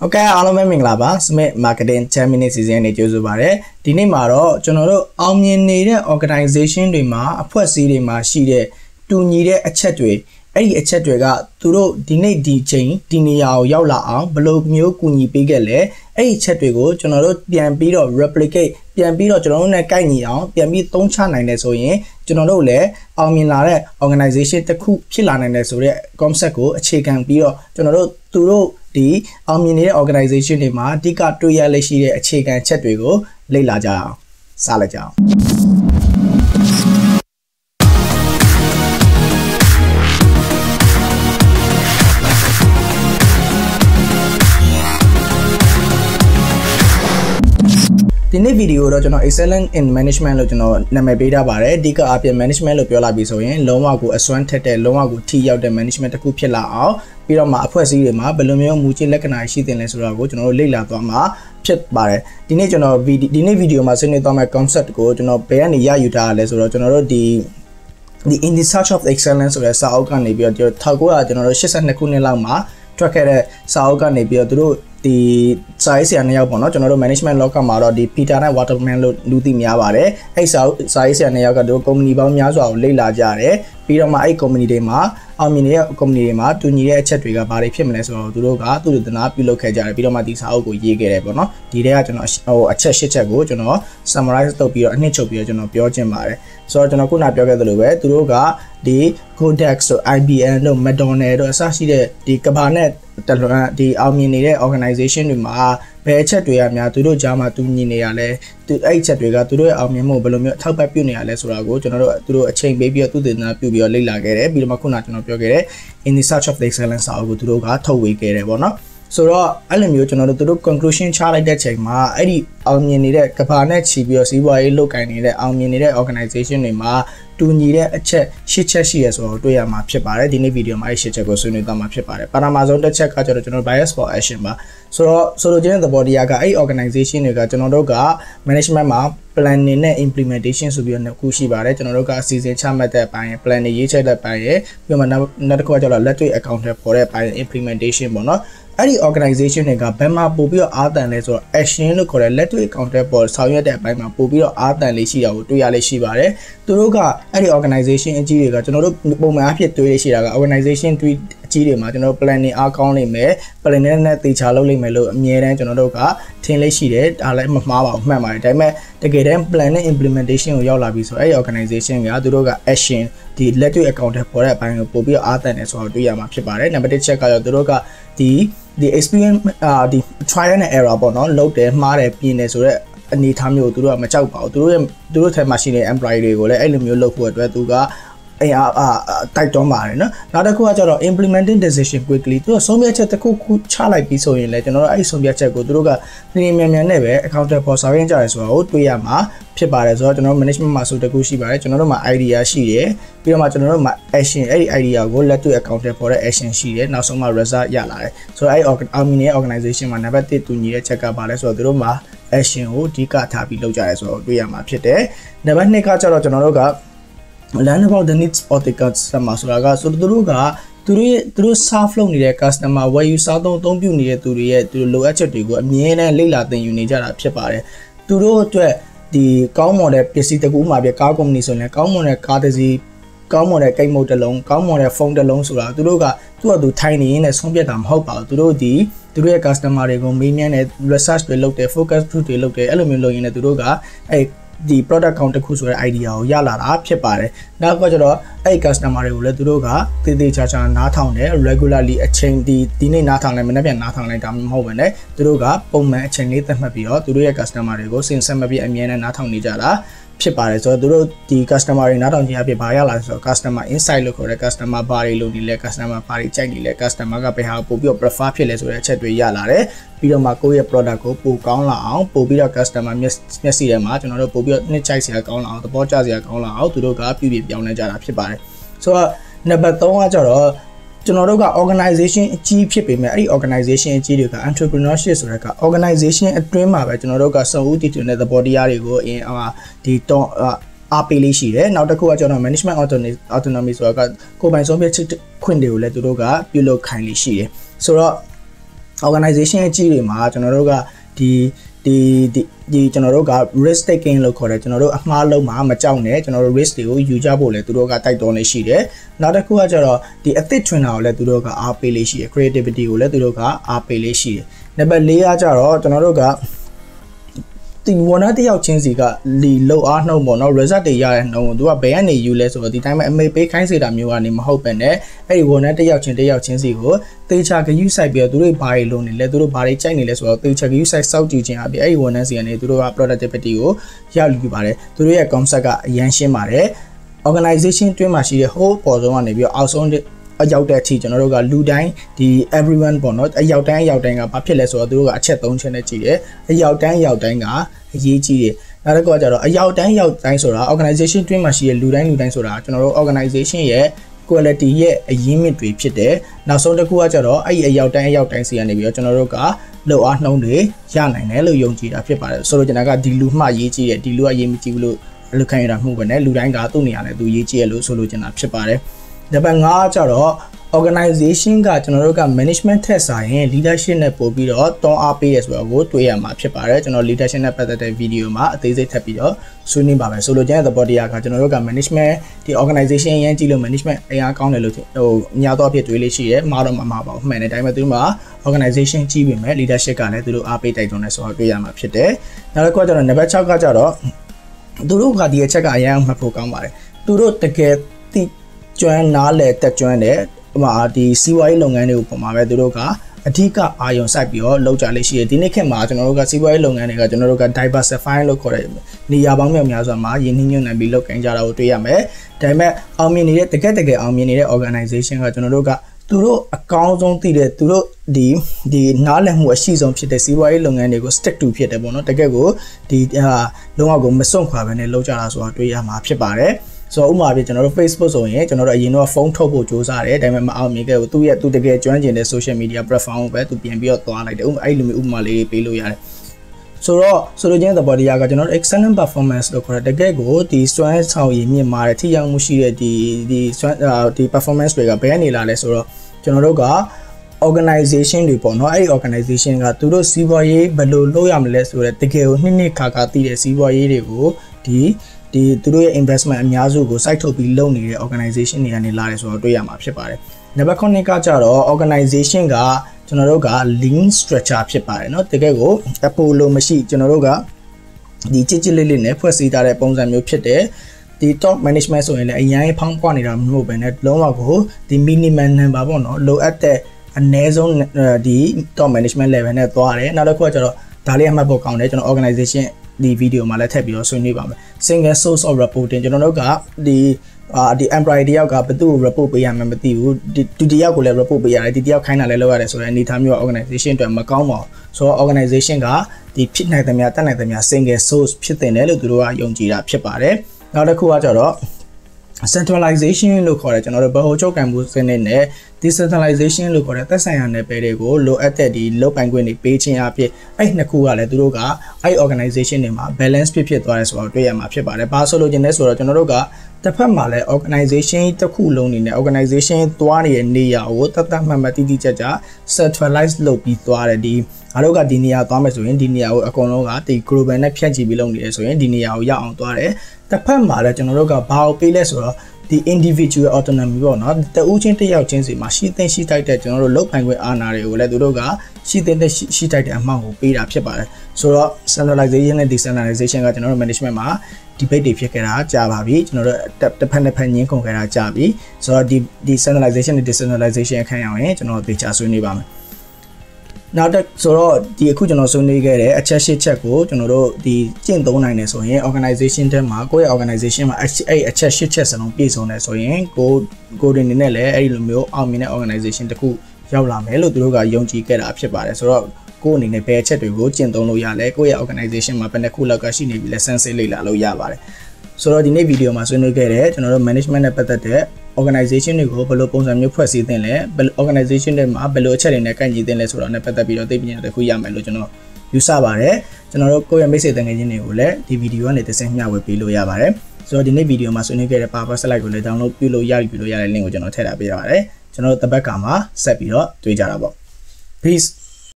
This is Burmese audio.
ဟုတ်ကဲ့အားလုံးပဲမင်္ဂလာပါ Smith Marketing 10 minute season နဲ့ကြိုဆိုပါရစေဒီနေ့မှာတော့ကျွန်တော်တို့အောင်မြင်နေတဲ့ organization တွေမှာအဖွဲ့အစည်းတွေမှာရှိတဲ့တူညီတဲ့အချက်တွေအဲ့ဒီအချက်တွေကသူတို့ဒီနေ့ဒီချိန်ဒီနေရာကိုရောက်လာအောင်ဘယ်လိုမျိုးကူညီပေးခဲ့လဲအဲ့ဒီချက်တွေကိုကျွန်တော်တို့ပြန်ပြီးတော့ replicate ပြန်ပြီးတော့ကျွန်တော်တို့နဲ့ကိုက်ညီအောင်ပြန်ပြီးသုံးချနိုင်တယ်ဆိုရင်ကျွန်တော်တို့လည်းအောင်မြင်လာတဲ့ organization တစ်ခုဖြစ်လာနိုင်တယ်ဆိုတဲ့ concept ကိုအခြေခံပြီးတော့ကျွန်တော်တို့သူတို့ ဒီအောင်မြင်နေတဲ့ organization တွေမှာအဓိကတွေ့ရလက်ရှိတဲ့အခြေခံချက်တွေကိုလေ့လာကြအောင်စလိုက်ကြအောင် နေ့ဗီဒီယိုတော့ကျွန်တော် excellent in management လို့ကျွန်တော်နာမည်ပေးထားပါတယ်အဓိကအပြင် management လို့ပြောလာပြီဆိုရင်လုံးဝကိုအစွမ်းထက်တဲ့လုံးဝကိုထိရောက်တဲ့ management တစ်ခုဖြစ်လာအောင်ပြီးတော့မှအဖွဲ့အစည်းတွေမှာဘယ်လိုမျိုးမူကြီးလက္ခဏာရှိတင်လဲဆိုတာကိုကျွန်တော်တို့လေ့လာသွားမှာဖြစ်ပါတယ်ဒီနေ့ကျွန်တော်ဗီဒီဒီနေ့ဗီဒီယိုမှာဆွေးနွေးသွားမယ့် concept ကိုကျွန်တော်ဘယ်ကနေရယူထားရလဲဆိုတော့ကျွန်တော်တို့ဒီဒီ in the search of excellence ဆိုတဲ့စာအုပ်ကနေပြီးတော့1900ကျွန်တော်တို့82ခုနှစ်လောက်မှာထွက်ခဲ့တဲ့စာအုပ်ကနေပြီးတော့သူတို့ ဒီစာရေးဆရာနှစ်ယောက်ပေါ့နော်ကျွန်တော်တို့ management လောကမှာတော့ဒီ Peter နဲ့ Waterman လို့လူသိများပါတယ်အဲ့စာစာရေးဆရာနှစ်ယောက်ကတို့ company ပေါင်းများစွာကိုလေ့လာကြတယ်ပြီးတော့မှအဲ့ company တွေမှာအောင်မြင်နေတဲ့ company တွေမှာတူညီတဲ့အချက်တွေကဘာတွေဖြစ်မလဲဆိုတော့သူတို့ကသူတို့တနာပြုလုပ်ခဲ့ကြတယ်ပြီးတော့မှဒီစာအုပ်ကိုရေးခဲ့တယ်ပေါ့နော်ဒီထဲကကျွန်တော်ဟိုအချက်၈ချက်ကိုကျွန်တော် summarize လုပ်ပြီးတော့အနှစ်ချုပ်ပြီးတော့ကျွန်တော်ပြောချင်ပါတယ်ဆိုတော့ကျွန်တော်ခုနပြောခဲ့သလိုပဲသူတို့ကဒီ Codex တို့ IBM တို့ McDonald တို့အစရှိတဲ့ဒီကဘာနဲ့ တလွန်ဒီအောင်မြင်နေတဲ့ organization တွေမှာဘယ်အချက်တွေကများသူတို့ကြားမှာတူညီနေရလဲသူအဲ့အချက်တွေကသူတို့ရဲ့အောင်မြင်မှုဘယ်လိုမျိုးအထောက်ပံ့ပြုနေရလဲဆိုတာကိုကျွန်တော်တို့သူတို့အချိန်ပေးပြီးတော့သူတည်နာပြုပြီးတော့လေ့လာခဲ့တယ်ပြီးတော့မှခုနကျွန်တော်ပြောခဲ့တဲ့ in the search of the excellence စာအုပ်ကိုသူတို့ကထုတ်ဝေခဲ့တယ်ပေါ့နော် ဆိုတော့အဲ့လိုမျိုးကျွန်တော်တို့သူတို့ conclusion ချလိုက်တဲ့ချိန်မှာအဲ့ဒီအောင်မြင်နေတဲ့ကဘာနဲ့ချီပြီးတော့စီးပွားရေးလုပ်ကိုင်နေတဲ့အောင်မြင်နေတဲ့ organization တွေမှာတူညီတဲ့အချက်ရှစ်ချက်ရှိရဆိုတော့တွေ့ရမှာဖြစ်ပါတယ်ဒီနေ့ဗီဒီယိုမှာအဲ့ရှစ်ချက်ကိုဆွေးနွေးသွားမှာဖြစ်ပါတယ်ပထမဆုံးတစ်ချက်ကကျတော့ကျွန်တော် bias for action ပါဆိုတော့ဆိုလိုချင်တဲ့သဘောတရားကအဲ့ organization တွေကကျွန်တော်တို့က management မှာ planning နဲ့ implementation ဆိုပြီးတော့နှစ်ခုရှိပါတယ်ကျွန်တော်တို့က season ချမှတ်တဲ့အပိုင်း planning ရေးချက်တဲ့အပိုင်းရယ်ပြီးမှနောက်တစ်ခုကကျတော့လက်တွေ့ account ထဲပေါ်တဲ့အပိုင်း implementation ပေါ့နော် အဲ့ဒီ organization တွေကဘယ်မှာပို့ပြီးတော့အားတန်လဲဆိုတော့ action လို့ခေါ်တဲ့လက်တွေ့ account ထဲပေါ်ဆောင်ရွက်တဲ့အပိုင်းမှာပို့ပြီးတော့အားတန်လေးရှိတာကိုတွေ့ရလေးရှိပါတယ်သူတို့ကအဲ့ဒီ organization အကြီးတွေကကျွန်တော်တို့ပုံမှန်အဖြစ်တွေ့ရရှိတာက organization တွေ့အကြီးတွေမှာကျွန်တော်တို့ planning အားကောင်းလိမ့်မယ် planning နဲ့တေချာလုပ်လိမ့်မယ်လို့အမြဲတမ်းကျွန်တော်တို့ကထင်လေးရှိတယ်ဒါလည်းမမှားပါဘူးမှန်ပါတယ်ဒါပေမဲ့တကယ်တမ်း plan နဲ့ implementation ကိုရောက်လာပြီဆိုအဲ့ဒီ organization ကသူတို့က action ဒီလက်တွေ့ account ထဲပေါ်တဲ့အပိုင်းကိုပို့ပြီးတော့အားတန်တယ်ဆိုတော့တွေ့ရမှာဖြစ်ပါတယ်နံပါတ်1ချက်ကတော့သူတို့ကဒီ ဒီ experience အာဒီ trial and error ပေါ့နော်လုပ်တယ်မှားတယ်ပြင်တယ်ဆိုတော့အနေထားမျိုးသူတို့ကမကြောက်ပါဘူးသူတို့ရဲ့သူတို့ထဲမှာရှိတဲ့ employee တွေကိုလည်းအဲ့လိုမျိုးလုပ်ဖို့အတွက်သူက အဲအာတိုက်တွန်းပါတယ်နော်နောက်တစ်ခုကကျတော့ implementing decision quickly သူကဆုံးဖြတ်ချက်တစ်ခုခုချလိုက်ပြီးဆိုရင်လည်းကျွန်တော်တို့အဲ့ဒီဆုံးဖြတ်ချက်ကိုသူတို့ကလင်းမြန်မြန်နဲ့ပဲ account ပေါ်ဆောင်ရင်ကြတယ်ဆိုတာကိုတွေ့ရမှာဖြစ်ပါတယ်ဆိုတော့ကျွန်တော် management မှာဆိုတခုရှိပါတယ်ကျွန်တော်တို့မှာ idea ရှိတယ်ပြီးတော့မှကျွန်တော်တို့မှာ action အဲ့ဒီ idea ကိုလက်တွေ့ account ပေါ်တဲ့ action ရှိတယ်နောက်ဆုံးမှ result ရလာတယ်ဆိုတော့အဲ့ Army organization မှာ number 1တူညီတဲ့ချက်ကပါလဲဆိုတော့သူတို့မှာ action ကိုအဓိကထားပြီးလုပ်ကြရဲဆိုတော့တွေ့ရမှာဖြစ်တယ်နံပါတ်2ကကျတော့ကျွန်တော်တို့က learn about the needs of the customer ဆိုတာကဆိုတော့သူတို့ကသူတို့ရဲ့သူတို့ serve လုပ်နေတဲ့ customer ဝယ်ယူစားသုံးအသုံးပြုနေတဲ့သူတွေရဲ့သူတို့လိုအပ်ချက်တွေကိုအမြဲတမ်းလေ့လာသင်ယူနေကြတာဖြစ်ပါတယ်သူတို့အတွက်ဒီကောင်းမွန်တဲ့ပစ္စည်းတကူမှပြကားကုမ္ပဏီဆိုရင်ကောင်းမွန်တဲ့ကားတစ်စီးကောင်းမွန်တဲ့ကိတ်မုတ်တစ်လုံးကောင်းမွန်တဲ့ဖုန်းတစ်လုံးဆိုတာသူတို့ကသူ့အတူထိုင်နေရင်းနဲ့ဆုံးဖြတ်တာမဟုတ်ပါဘူးသူတို့ဒီသူတို့ရဲ့ customer တွေကိုမေးမြန်းတဲ့ research တွေလုပ်တယ် focus group တွေလုပ်တယ်အဲ့လိုမျိုးလုပ်ရင်းနဲ့သူတို့ကအဲ့ ဒီ product count တစ်ခုဆိုတဲ့ idea ကိုရလာတာဖြစ်ပါတယ်။နောက်ကကျတော့အဲ့ customer တွေကိုလည်းသူတို့ကတည်တည်ချာချာနားထောင်တယ် regularly အချိန်ဒီဒီနေ့နားထောင်လိုက်မနေ့ပြန်နားထောင်လိုက်တာမဟုတ်ဘဲနဲ့သူတို့ကပုံမှန်အချိန်လေးသတ်မှတ်ပြီးတော့သူတို့ရဲ့ customer တွေကိုစင်ဆက်မပြည့်အမြဲတမ်းနားထောင်နေကြတာ ဖြစ်ပါတယ်ဆိုတော့သူတို့ဒီ customer တွေနားထောင်ခြင်းအဖြစ်ဘာရလာလဲဆိုတော့ customer insight လို့ခေါ်တဲ့ customer ဘာတွေလုပ်နေလဲ customer ဘာတွေကြိုက်နေလဲ customer ကဘယ်ဟာပို့ပြီးတော့ prefer ဖြစ်လဲဆိုတဲ့အချက်တွေရလာတယ်ပြီးတော့မှကိုယ့်ရဲ့ product ကိုပိုကောင်းလာအောင်ပို့ပြီးတော့ customer မျက်စိထဲမှာကျွန်တော်တို့ပို့ပြီးတော့နှစ်ချိုက်စရာကောင်းလာအောင်သဘောကျစရာကောင်းလာအောင်သူတို့ကပြုပြင်ပြောင်းလဲကြတာဖြစ်ပါတယ်ဆိုတော့နံပါတ်3ကကျတော့ ကျွန်တော်တို့က organization အကြီးဖြစ်ပေမဲ့အဲ့ဒီ organization အကြီးတွေက entrepreneurship ဆိုတဲ့က organization အတွင်းမှာပဲကျွန်တော်တို့ကစုံဦးတည်တည်တဲ့သဘောတရားတွေကိုအင်းအာဒီတော့အားပေးလေးရှိတယ်နောက်တစ်ခုကကျွန်တော် management autonomy autonomy ဆိုတာကကိုယ်ပိုင်ဆုံးဖြတ်ချက်ခွင့်တွေကိုလည်းသူတို့ကပြုလုပ်ခိုင်းလေးရှိတယ်ဆိုတော့ organization အကြီးတွေမှာကျွန်တော်တို့ကဒီ ဒီဒီဒီကျွန်တော်တို့က risk taking လို့ခေါ်တယ်ကျွန်တော်တို့အမှားလုံးမှာမကြောက်နဲ့ကျွန်တော်တို့ risk တွေကိုယူကြဖို့လဲသူတို့ကတိုက်တွန်းနေရှိတယ်နောက်တစ်ခုကကျတော့ဒီအသစ်ထွင်တာကိုလည်းသူတို့ကအားပေးလေးရှိတယ် creativity ကိုလည်းသူတို့ကအားပေးလေးရှိတယ်နံပါတ်၄ကကျတော့ကျွန်တော်တို့က ဒီဝန်ထမ်းတယောက်ချင်းစီကလီလောက်အားနှုံပေါ့နော် result တွေရတဲ့နှုံကိုသူကဘယ်ကနေယူလဲဆိုတော့ဒီတိုင်းမှာအမေပေးခိုင်းစေတာမျိုးကနေမဟုတ်ပဲねအဲ့ဒီဝန်ထမ်းတယောက်ချင်းတယောက်ချင်းစီကိုတေချာဂယူဆိုင်ပြီးတော့သူတို့ဘာတွေလုပ်နေလဲသူတို့ဘာတွေကြိုက်နေလဲဆိုတော့တေချာဂယူဆိုင်စောက်ကြည့်ခြင်းအပြင်အဲ့ဒီဝန်ထမ်းစီကနေသူတို့က productivity ကိုရောက်ယူပါတယ်သူတို့ရဲ့ concept ကအရန်ရှင်းပါတယ် organization တွင်းမှာရှိတဲ့ whole ပေါ်ဆုံးကနေပြီးတော့အောက်ဆုံး အရောက်တဲ့အထိကျွန်တော်တို့ကလူတိုင်းဒီ everyone ပေါ့နော်အရောက်တိုင်းအရောက်တိုင်းကဘာဖြစ်လဲဆိုတော့သူတို့ကအချက်၃ချက်နဲ့ကြည့်တယ်အရောက်တိုင်းအရောက်တိုင်းကအရေးကြီးတယ်နောက်တစ်ခုကကျတော့အရောက်တိုင်းရောက်တိုင်းဆိုတာ organization တွင်းမှာရှိတဲ့လူတိုင်းလူတိုင်းဆိုတာကျွန်တော်တို့ organization ရဲ့ quality ရဲ့အရင်းမြစ်တွေဖြစ်တယ်နောက်ဆုံးတစ်ခုကကျတော့အဲ့ဒီအရောက်တိုင်းအရောက်တိုင်းစီကနေပြီးတော့ကျွန်တော်တို့ကလောက်အားနှုံးတွေရနိုင်တယ်လို့ယုံကြည်တာဖြစ်ပါတယ်ဆိုတော့ကျွန်တော်ကဒီလူမှရေးကြည့်တယ်ဒီလူကရေးမကြည့်ဘူးလို့လူခံရတာမှုပဲねလူတိုင်းကသူ့နေရာနဲ့သူရေးကြည့်ရလို့ဆိုလို့ကျွန်တော်ဖြစ်ပါတယ် နံပါတ်5ကျတော့ organization ကကျွန်တော်တို့က management ထက်ဆိုင်ရင် leadership နဲ့ပို့ပြီးတော့တွန်းအားပေးရဆိုတော့ကိုတွေ့ရမှာဖြစ်ပါတယ်ကျွန်တော် leadership နဲ့ပတ်သက်တဲ့ video မှာအသေးစိတ်ထပ်ပြီးတော့ဆွေးနွေးပါမယ်ဆိုလိုချင်တဲ့သဘောတရားကကျွန်တော်တို့က management ဒီ organization ရန်ကြည့်လို့ management အရာကောင်းတယ်လို့ဟိုညာတော့ဖြစ်တွေးလို့ရှိရဲမှားတော့မမှားပါဘူးမှန်တယ်ဒါပေမဲ့သူတို့မှာ organization ကြီးပြီမဲ့ leadership ကလည်းသူတို့အားပေးတိုက်တွန်းနေဆိုတော့တွေ့ရမှာဖြစ်တယ်နောက်တစ်ခုကကျွန်တော် number 6ကကြတော့သူတို့ကဒီအချက်ကအရန်မှတ်ဖို့ကောင်းပါတယ်သူတို့တကယ်တိ ကျွမ်းနားလဲတက်ကျွမ်းတယ်ဟိုမှာဒီစီးပွားရေးလုပ်ငန်းတွေကိုပုံမှာပဲသူတို့ကအဓိကအာရုံစိုက်ပြီးတော့လုပ်ကြလေးရှိတယ်ဒီနေ့ခေတ်မှာကျွန်တော်တို့ကစီးပွားရေးလုပ်ငန်းတွေကကျွန်တော်တို့က diversify လို့ခေါ်တဲ့နေရာပေါင်းမြောက်များစွာမှာယင်းနှင်းညွန့်နိုင်ပြီးလုပ်ကိုင်ကြတာကိုတွေ့ရမယ်ဒါပေမဲ့အောင်မြင်နေတဲ့တကယ်တကယ်အောင်မြင်နေတဲ့ organization ကကျွန်တော်တို့ကသူတို့အကောင်းဆုံးသိတဲ့သူတို့ဒီဒီနားလည်မှုအရှိဆုံးဖြစ်တဲ့စီးပွားရေးလုပ်ငန်းတွေကို stick to ဖြစ်တယ်ပေါ့နော်တကယ်ကိုဒီဟာလုံးဝကိုမစွန့်ခွာဘဲနဲ့လုပ်ကြတာဆိုတော့တွေ့ရမှာဖြစ်ပါတယ် ဆိုတော့ဥပမာပြကျွန်တော်တို့ Facebook ဆိုရင်ကျွန်တော်တို့အရင်တော့ဖုန်းထုတ်ဖို့ကြိုးစားတယ်ဒါပေမဲ့မအောင်မြင်ခဲ့ဘူးသူရဲ့သူတကယ်ကျွမ်းကျင်တဲ့ social media platform ကိုပဲသူပြင်ပြီးတော့သွားလိုက်တယ်ဥပမာအဲ့လိုမျိုးဥပမာလေးပေးလို့ရတယ်ဆိုတော့ဆိုလိုချင်တဲ့ဘော်ဒီယာကကျွန်တော်တို့ excellent performance လို့ခေါ်တဲ့တကယ်ကိုဒီစွမ်းဆောင်ရည်မြင့်မာတဲ့ထိရောက်မှုရှိတဲ့ဒီဒီစွမ်းဒီ performance တွေကဘယ်ကနေလာလဲဆိုတော့ကျွန်တော်တို့က organization တွေပေါ့နော်အဲ့ဒီ organization ကသူတို့စီးပွားရေးဘယ်လိုလုပ်ရမလဲဆိုတော့တကယ်ကိုနှစ်နှစ်ခါခါသိတဲ့စီးပွားရေးတွေကိုဒီ ဒီသူတို့ရဲ့ investment အများစုကို site ထုတ်ပြီးလုပ်နေတဲ့ organization တွေကနေလာတယ်ဆိုတော့တွေ့ရမှာဖြစ်ပါတယ်နံပါတ်9ကကြတော့ organization ကကျွန်တော်တို့က lean structure ဖြစ်ပါတယ်เนาะတကယ်ကို Apollo မရှိကျွန်တော်တို့ကဒီကြစ်ကြစ်လေးလေးနဲ့ဖွဲ့စည်းထားတဲ့ပုံစံမျိုးဖြစ်တယ်ဒီ top management ဆိုရင်လည်းအရင်ဖောင်းပွားနေတာမဟုတ်ပဲねလုံးဝကိုဒီ minimum number ပေါ့နော်လိုအပ်တဲ့အနည်းဆုံးဒီ top management level နဲ့သွားတယ်နောက်တစ်ခုကကျတော့ဒါလေးအမှတ်ဖို့ကောင်းတယ်ကျွန်တော် organization ဒီဗီဒီယိုမှာလည်းထည့်ပြီးတော့ဆွေးနွေးပါမယ် single source of reporting ကျွန်တော်တို့ကဒီအာဒီ employee တယောက်ကဘယ်သူ့ကို report ပေးရမှမသိဘူးဒီဒီတယောက်ကိုလည်း report ပေးရတယ်ဒီတယောက်ခိုင်းတာလည်းလုပ်ရတယ်ဆိုတော့အနေထားမျိုးက organization အတွက်မကောင်းပါဘူးဆိုတော့ organization ကဒီဖြစ်နိုင်သမျှတတ်နိုင်သမျှ single source ဖြစ်တင်တယ်လို့သူတို့ကယုံကြည်တာဖြစ်ပါတယ်နောက်တစ်ခုကကြတော့ centralization လို့ခေါ်တယ်ကျွန်တော်တို့ဗဟိုချုပ်ကံမှုစနစ်နဲ့ decentralization လို့ခေါ်တဲ့သက်ဆိုင်ရာနယ်ပယ်တွေကိုလိုအပ်တဲ့ဒီလုပ်ပိုင်ခွင့်တွေပေးခြင်းအဖြစ်အဲ့နှစ်ခုကလည်းသူတို့ကအဲ့ organization တွေမှာ balance ဖြစ်ဖြစ်သွားတယ်ဆိုတော့တွေ့ရမှာဖြစ်ပါတယ်။ဘာဆိုလို့ကျင်လဲဆိုတော့ကျွန်တော်တို့ကတစ်ဖက်မှာလည်း organization တစ်ခုလုံးနေနဲ့ organization သွားနေတဲ့နေရာကိုတတ်တတ်မှတ်မှတ်တိတိကျကျ centralize လုပ်ပြီးသွားတယ်ဒီ ငါတို့ကဒီနေရာသွားမယ်ဆိုရင်ဒီနေရာကိုအကုန်လုံးကဒီ global နဲ့ဖြန့်ချီပြီးလုပ်နေတယ်ဆိုရင်ဒီနေရာကိုရောက်အောင်သွားတယ်တစ်ဖက်မှာလည်းကျွန်တော်တို့ကဘာကိုပေးလဲဆိုတော့ဒီ individual autonomy ပေါ့နော်တဦးချင်းတစ်ယောက်ချင်းစီမှာရှိသင့်ရှိတိုက်တဲ့ကျွန်တော်တို့လုပ်ပိုင်ခွင့်အာဏာတွေကိုလည်းသူတို့ကရှိသင့်တဲ့ရှိတိုက်တဲ့အမှောင်ကိုပေးတာဖြစ်ပါတယ်ဆိုတော့ centralization နဲ့ decentralization ကကျွန်တော်တို့ management မှာ debate တွေဖြစ်ခဲ့တာကြာပါပြီကျွန်တော်တို့တစ်ဖက်တစ်ဖက်ညှင်းခုန်ခဲ့တာကြာပြီဆိုတော့ဒီဒီ centralization နဲ့ decentralization အခန်းအောင်ရင်ကျွန်တော်တို့သေချာဆွေးနွေးပါမယ် နောက်တစ်ဆိုတော့ဒီအခုကျွန်တော်ဆွေးနွေးခဲ့တဲ့အချက်၈ချက်ကိုကျွန်တော်တို့ဒီကျင့်သုံးနိုင်တယ်ဆိုရင် organization ထဲမှာကိုယ့်ရဲ့ organization မှာအဲ့အချက်၈ချက်စလုံးပြည့်စုံတယ်ဆိုရင်ကိုကိုတွေနေနဲ့လည်းအဲ့ဒီလိုမျိုးအောင်မြင်တဲ့ organization တစ်ခုရောက်လာမယ်လို့သူတို့ကယုံကြည်ခဲ့တာဖြစ်ပါတယ်ဆိုတော့ကိုယ်အနေနဲ့ဘယ်အချက်တွေကိုကျင့်သုံးလို့ရလဲကိုယ့်ရဲ့ organization မှာဘယ်နှခုလောက်ကရှိနေပြီလဲ sense လေ့လာလို့ရပါတယ်ဆိုတော့ဒီနေ့ဗီဒီယိုမှာဆွေးနွေးခဲ့တဲ့ကျွန်တော်တို့ management နဲ့ပတ်သက်တဲ့ organization တွေကိုဘယ်လိုပုံစံမျိုးဖွဲ့စည်းသင့်လဲ organization တွေမှာဘယ်လိုအချက်တွေနဲ့ကိုက်ညီသင့်လဲဆိုတာနဲ့ပတ်သက်ပြီးတော့သိပညာတစ်ခုရမယ်လို့ကျွန်တော်ယူဆပါတယ်ကျွန်တော်တို့ကိုယ့်ရဲ့မိတ်ဆွေတငယ်ချင်းတွေကိုလည်းဒီဗီဒီယိုကနေသင်ဆက်မျှဝေပေးလို့ရပါတယ်ဆိုတော့ဒီနေ့ဗီဒီယိုမှာဆွေးနွေးခဲ့တဲ့ power slide ကိုလည်း download ပြုလို့ရပြီပြုလို့ရတဲ့ link ကိုကျွန်တော်ထည့်ထားပေးရပါတယ်ကျွန်တော်တို့တပတ်ကမှာဆက်ပြီးတော့တွေ့ကြတာပေါ့ peace